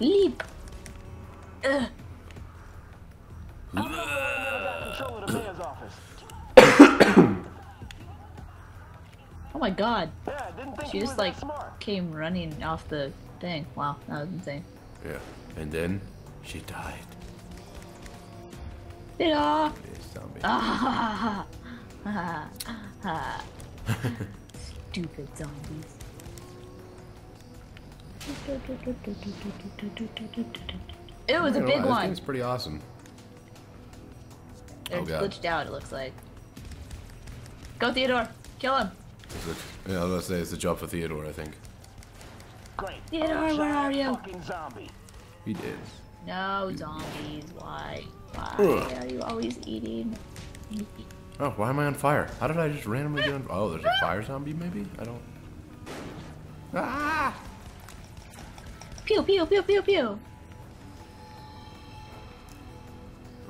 Leap. Ugh. Control of the mayor's office. Oh my god. Yeah, didn't think She just like smart. came running off the thing. Wow, that was insane. Yeah. And then she died. Yeah. Ah. Stupid zombies. It was a I'm not gonna big lie, This one. game's pretty awesome. They're Oh, glitched out, it looks like. Go, Theodore! Kill him! It's a, yeah, I was gonna say it's a job for Theodore, I think. Great. Theodore, where are giant you? Fucking zombie. He did. No, zombies. Why? Why Ugh. are you always eating? Oh, why am I on fire? How did I just randomly get on? Oh, there's a fire zombie, maybe? I don't. Ah! Pew, pew, pew, pew, pew!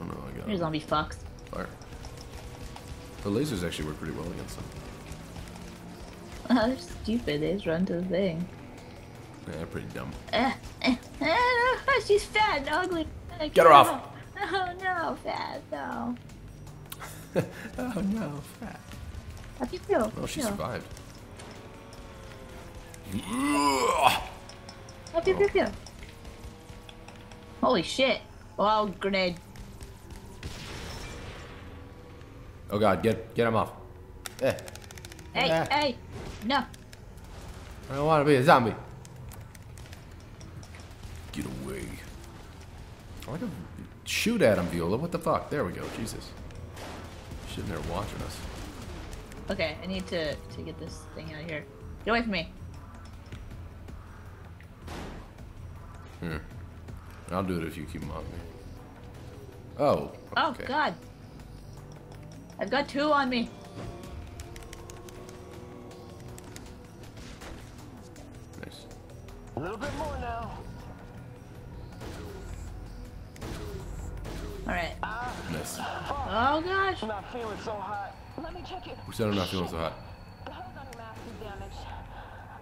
Oh no, I got There's zombie fucks. fire. The lasers actually work pretty well against them. They're stupid. They just run to the thing. Yeah, they're pretty dumb. Eh, eh, eh, she's fat and ugly. Get her can't- off. Oh no, fat, no. oh no, fat. How do you feel? Well, she survived. How do you feel? Holy shit. Wow, grenade. Oh god, get get him off. Eh, Hey, Yeah. hey! No. I don't want to be a zombie. Get away. I like to shoot at him, Viola. What the fuck? There we go. Jesus. Sitting there watching us. Okay, I need to, to get this thing out of here. Get away from me. Here. I'll do it if you keep him on me. Oh. Oh. God. I've got two on me. Nice. A little bit more now. Alright. Ah. Nice. Oh, gosh. I'm not feeling so hot. Let me check it. Who said I'm not feeling so hot? The hose on your mask is damaged.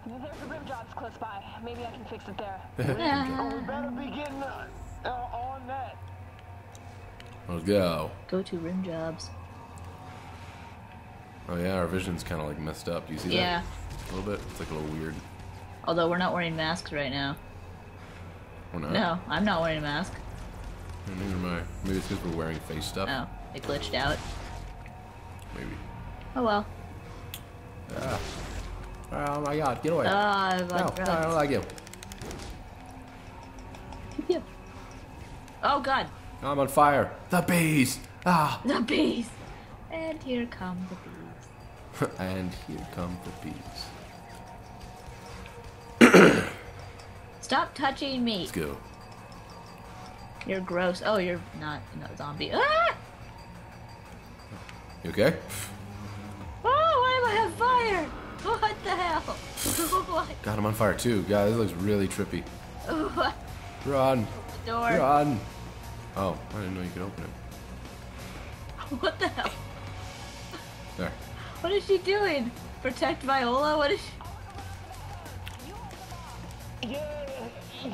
There's a rim jobs close by. Maybe I can fix it there. Oh, we better be getting uh, on that. Let's go. Go to rim jobs. Oh yeah, our vision's kind of like messed up. Do you see Yeah. that? Yeah. A little bit. It's like a little weird. Although we're not wearing masks right now. Or not. No, I'm not wearing a mask. Neither am I. Maybe it's because we're wearing face stuff. Oh, it glitched out. Maybe. Oh well. Ah. Oh my god, get away. Ah, no, no, I don't like you. Yeah. Oh god, I'm on fire. The bees! Ah! the bees! And here come the bees. and here come the bees. Stop touching me. Let's go. You're gross. Oh, you're not a zombie. Ah! You okay? Oh, why am I on fire? What the hell? what? God, I'm on fire too. God, this looks really trippy. What? Run! Door. Run! Oh, I didn't know you could open it. What the hell? There. What is she doing? Protect Viola? What is she?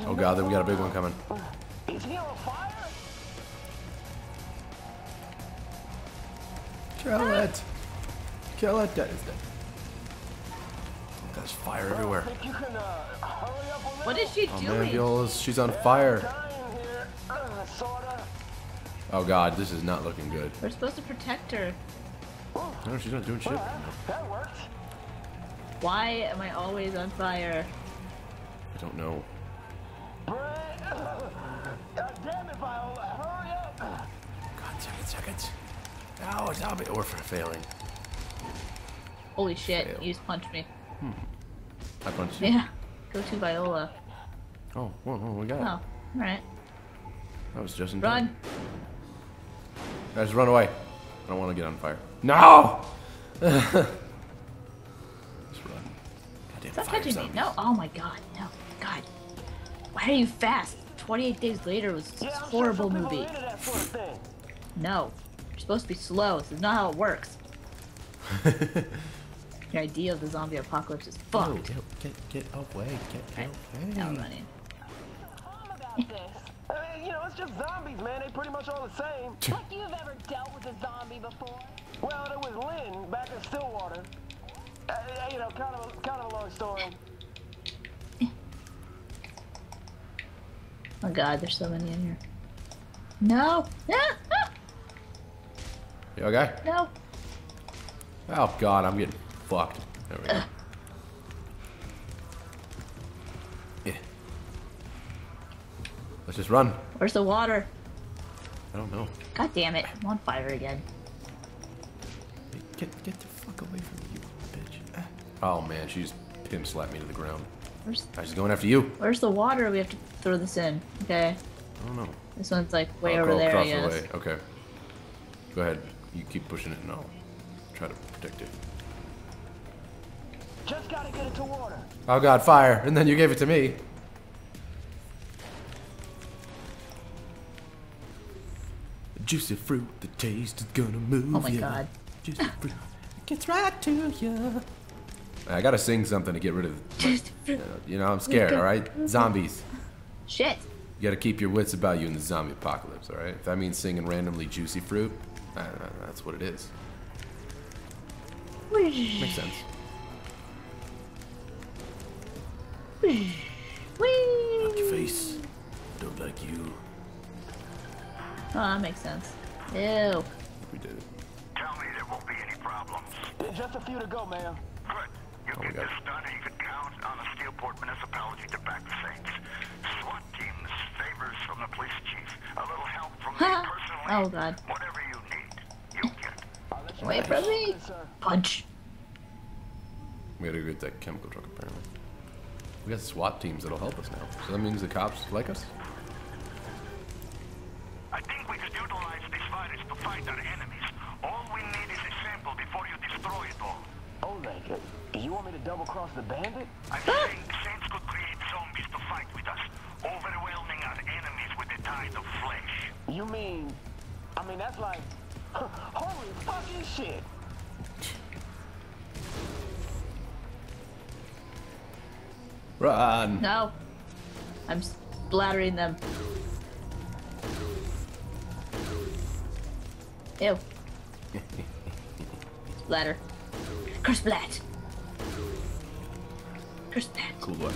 Oh god, then we got a big one coming. Is he on fire? Kill it! Kill it! That is dead. There's fire everywhere. Think you can hurry up on that? What is she Oh doing? man, Viola's, she's on fire. Dying here. Sorta. Oh god, this is not looking good. We're supposed to protect her. No, she's not doing shit. That worked. Why am I always on fire? I don't know. Brett. Damn it, Viola. Hurry up. God, second, seconds. Ow, it's zombie. Or for failing. Holy shit, Fail. you just punched me. Hmm. I punched you. Yeah. Go to Viola. Oh, whoa, whoa, we got it. Oh, alright. That was just in Run. time. Guys, run away. I don't want to get on fire. No! Just run. Goddamn Stop fire touching me. No. Oh my god. No. God. Why are you fast? 28 Days Later was a Yeah, horrible sure movie. are into that sort of. No. You're supposed to be slow. This is not how it works. Your idea of the zombie apocalypse is Oh, fucked. get, get, get away. Get Right. away. Now I'm running. about this? I mean, you know, it's just zombies, man. They pretty much all the same. Like you've ever dealt with a zombie before? Well, there was Lin back in Stillwater. Uh, you know, kind of, a, kind of a long story. Oh god, there's so many in here. No! Ah, ah, You okay? no! Oh god, I'm getting fucked. There we go. Yeah. Let's just run. Where's the water? I don't know. God damn it, I'm on fire again. Get get the fuck away from me, you bitch. Ah. Oh man, she just pimp slapped me to the ground. Where's I was going after you. Where's the water? We have to throw this in. Okay. I don't know. This one's like way I'll over go there, I across guess. the way. Okay. Go ahead. You keep pushing it and I'll try to protect it. Just gotta get it to water. Oh god, fire! And then you gave it to me. Juicy fruit, the taste is gonna move Oh my ya. God. Juicy fruit, it gets right to you. I gotta sing something to get rid of. Uh, you know, I'm scared. All right, zombies. Shit! You gotta keep your wits about you in the zombie apocalypse. All right. If that means singing randomly juicy fruit, uh, that's what it is. Makes sense. Whee! Your face. Don't like you. Oh, that makes sense. Ew. We did it. Tell me there won't be any problems. There's Just a few to go, man. Good. You Oh, get this done and you can count on the Steelport Municipality to back the Saints. SWAT teams, favors from the police chief, a little help from me personally. Oh, God. Whatever you need, you'll get. I'll let you Away know. from me! Punch! We gotta get that chemical truck apparently. We got SWAT teams that'll help us now. So that means the cops like us? I think we could utilize this virus to fight our enemies. All we need is a sample before you destroy it all. Oleg, uh, you want me to double cross the bandit? I'm saying Saints could create zombies to fight with us, overwhelming our enemies with the tide of flesh. You mean, I mean, that's like, holy fucking shit. Run! No! I'm splattering them. Ew. Splatter. Kersplat! Kersplat. Cool boy.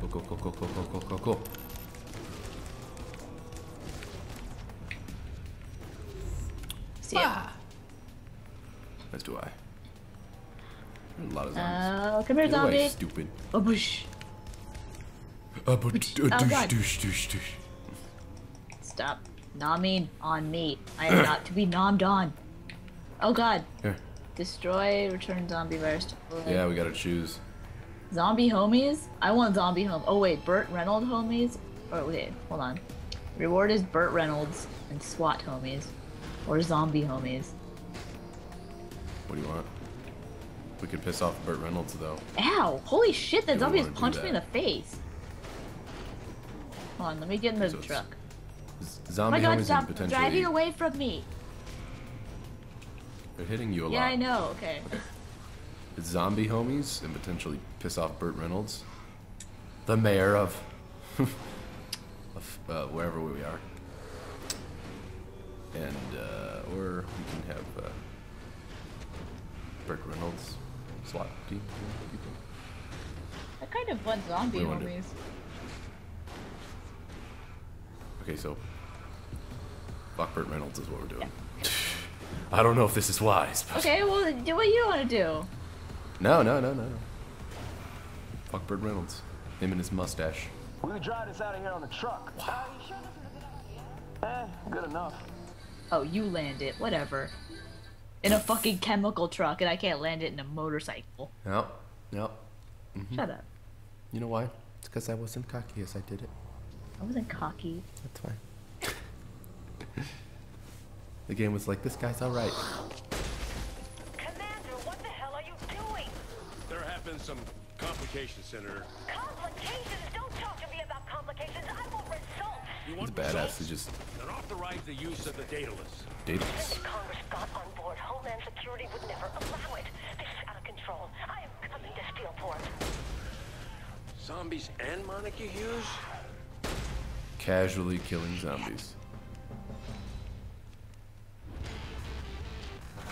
Cool, cool, cool, cool, cool, cool, cool, cool, cool. See ya. As do I. A lot of zombies. Uh, come here, Get away, zombie. stupid. Oh, bush. Uh, but, uh, douche, God. douche, douche, douche. Stop nomming on me. I am not to be nommed on. Oh god. Here. Destroy, return zombie virus. Yeah, we gotta choose. Zombie homies? I want zombie home. Oh wait, Burt Reynolds homies? Oh wait, hold on. Reward is Burt Reynolds and SWAT homies. Or zombie homies. What do you want? We could piss off Burt Reynolds though. Ow! Holy shit, that Yeah, zombie just punched me in the face. Hold on, let me get in the So truck. Z- Oh my god, stop potentially driving away from me! they're hitting you a Yeah, lot. I know, okay. It's zombie homies and potentially piss off Burt Reynolds, the mayor of, of uh, wherever we are, and uh, or we can have uh, Burt Reynolds SWAT team people. I kind of want zombie What do you wanna do? homies. Okay, so fuck Burt Reynolds is what we're doing. I don't know if this is wise, but Okay, well, do what you want to do. no, no, no, no, no. Fuck Burt Reynolds, him and his mustache. We could drive this out of here on the truck. Are you sure this is a good idea? Eh, good enough. Oh, you land it. Whatever. In a fucking chemical truck, and I can't land it in a motorcycle. No, no. Shut up. You know why? It's because I wasn't cocky as I did it. I wasn't cocky. That's fine. the game was like, this guy's alright. Commander, what the hell are you doing? There have been some complications, Senator. Complications? Don't talk to me about complications. I want results. You He's want badass. results? He just Then authorize the use of the Daedalus. dated us. If Congress got on board, Homeland Security would never allow it. This is out of control. I am coming to Steelport. Zombies and Monica Hughes? Casually killing zombies.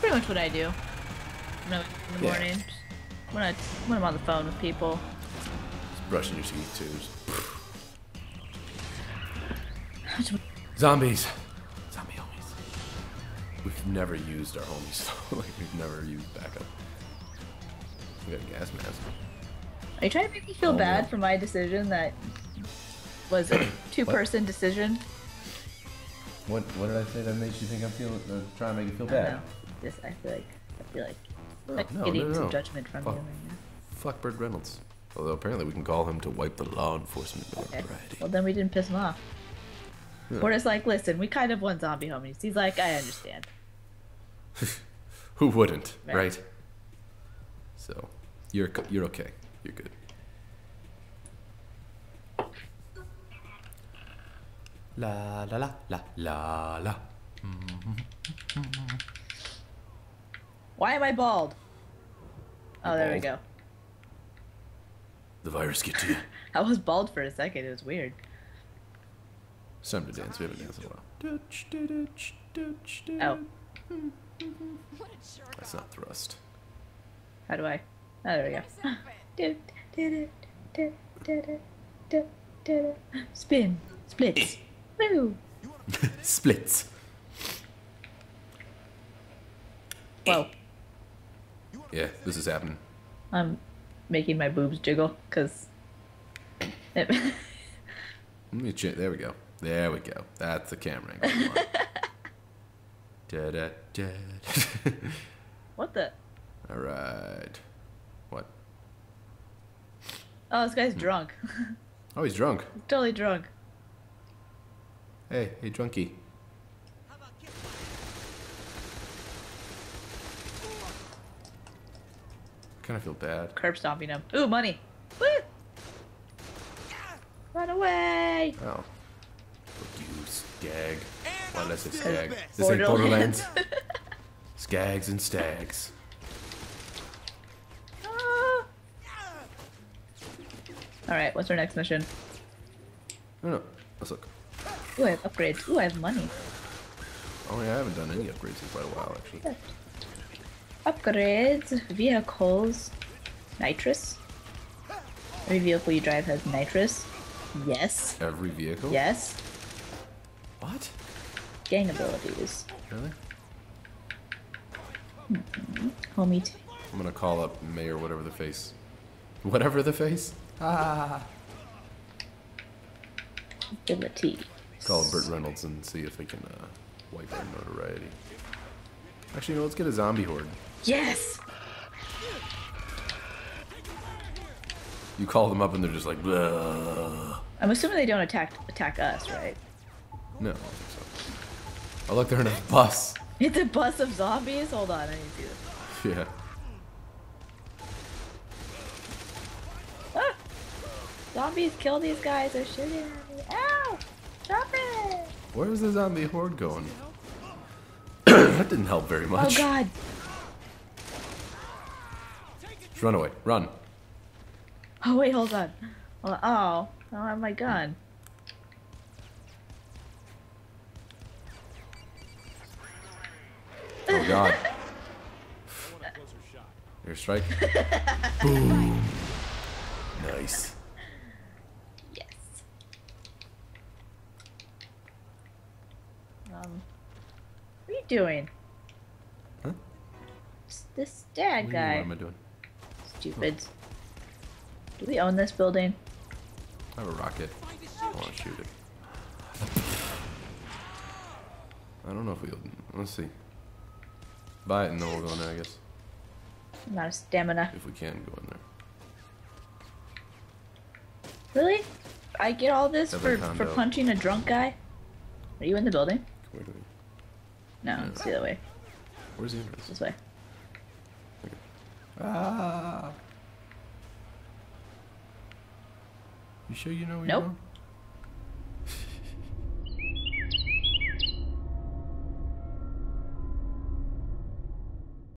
Pretty much what I do. In the Yeah. morning. When I when I'm on the phone with people. Just brushing your teeth too. Zombies. Zombie homies. We've never used our homies. like we've never used backup. We got a gas mask. Are you trying to make me feel Oh, bad for my decision that was a two-person decision? What What did I say that makes you think I'm feeling uh, trying to make you feel know. Just I feel like I feel like No, like no, getting no, some judgment from Fuck. you right now. Fuck Burt Reynolds. Although apparently we can call him to wipe the law enforcement Okay. variety. Well, then we didn't piss him off. Yeah. We're just like, listen, we kind of want zombie homies. He's like, I understand. Who wouldn't, Right. right? So, you're you're okay. You're good. La la la la la la. Why am I bald? Oh, You're there we go. The virus get to you. I was bald for a second. It was weird. It's time to dance. We haven't danced in a while. Oh, That's not thrust. how do I? Oh, there we go. Spin, splits. Woo! Splits. Whoa, eh. Yeah, this is happening. I'm making my boobs jiggle because. Let me check. There we go. There we go. That's the camera angle. da, da, da. what the? All right. What? Oh, this guy's hmm. drunk. Oh, he's drunk. totally drunk. Hey, hey, drunkie. kind of feel bad. Curb stomping him. Ooh, money. Woo! Run away! Oh. Fuck you, skag. Why did I say skag? This ain't Borderlands. Skags and stags. Ah. All right, what's our next mission? No, no. Let's look. Ooh, I have upgrades. Ooh, I have money. Oh, yeah, I haven't done any upgrades in quite a while, actually. Upgrades, vehicles, nitrous. Every vehicle you drive has nitrous. Yes. Every vehicle? Yes. What? Gang abilities. Really? Homie. T- I'm gonna call up Mayor whatever the face. Whatever the face? Ah. Ability. Call Burt Reynolds and see if we can uh, wipe our notoriety. Actually, no, let's get a zombie horde. Yes. You call them up and they're just like, "Bleh." I'm assuming they don't attack attack us, right? no, I think so. Oh, look, they're in a bus. It's a bus of zombies. Hold on, I need to see this. Yeah. Ah! Zombies kill these guys. They're shooting at me. Ow! Where's the zombie horde going? that didn't help very oh, much. Oh. God! Just run away. Run. Oh wait, hold on. Hold on. Oh, I don't have my gun. Oh, God. Airstrike. Boom. Nice. Yes. Um, what are you doing? Huh? This dad What, mean, guy. what am I doing? Stupids. Do we own this building? I have a rocket. I want to shoot it. I don't know if we'll. Let's see. Buy it and then we'll go in there, I guess. I'm out of stamina. If we can go in there. Really? I get all this for, for punching a drunk guy? Are you in the building? No, Yeah. it's the other way. Where's the entrance? This way. Ah. You sure you know where Nope. you're going?